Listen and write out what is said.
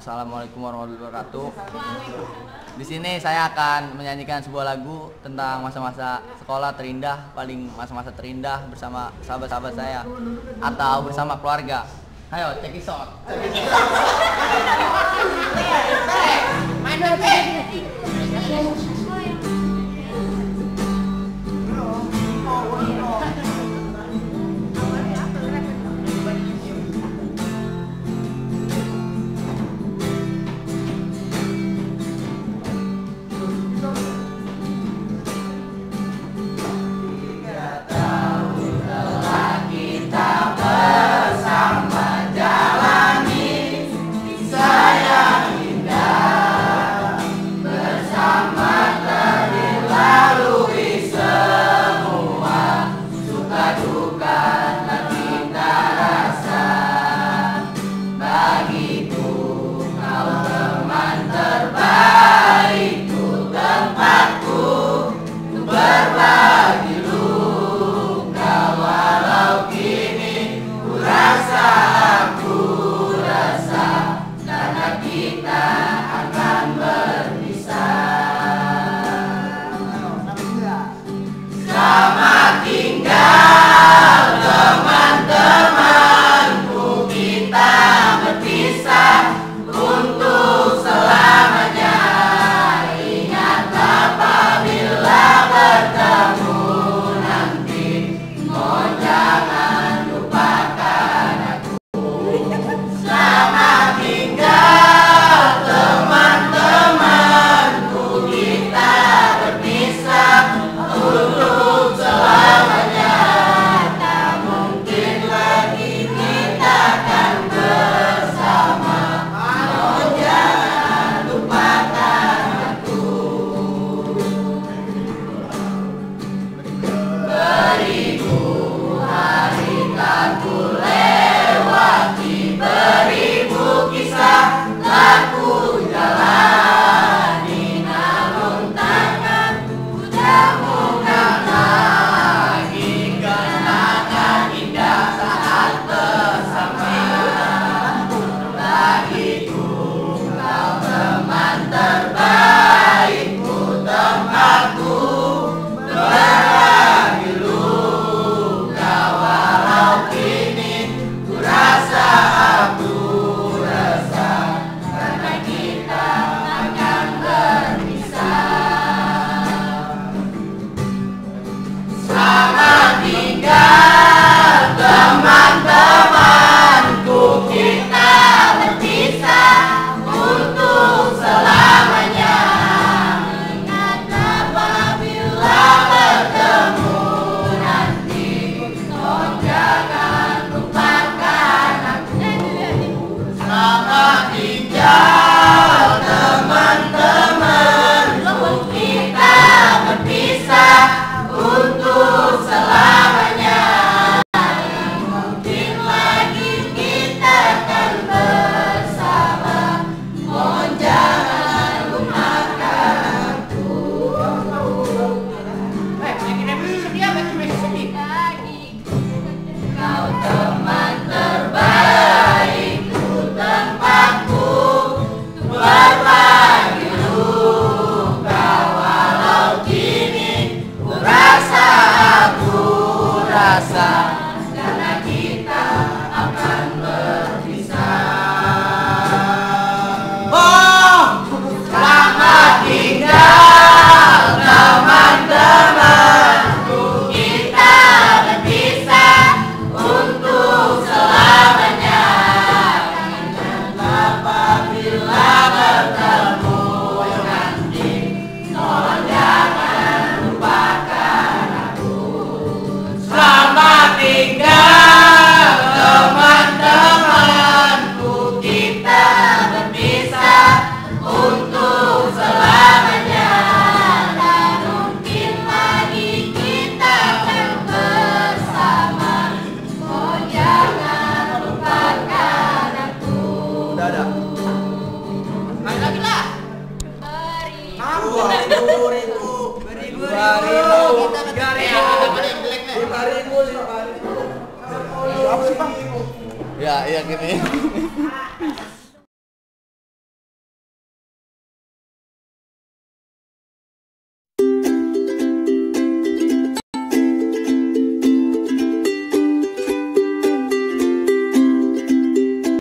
Assalamualaikum warahmatullahi wabarakatuh. Di sini saya akan menyanyikan sebuah lagu tentang masa-masa sekolah terindah, paling masa-masa terindah bersama sahabat-sahabat saya atau bersama keluarga. Ayo, check it out. Ya, iya gini.